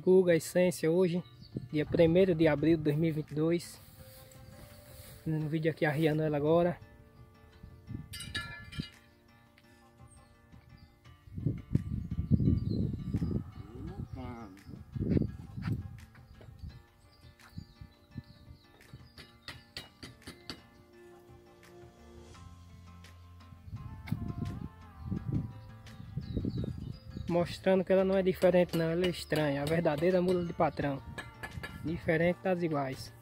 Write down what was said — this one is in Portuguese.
Guga Essência hoje, dia 1 de abril de 2022. No vídeo aqui arriando ela agora. Mostrando que ela não é diferente não, ela é estranha, a verdadeira mula de patrão, diferente das iguais.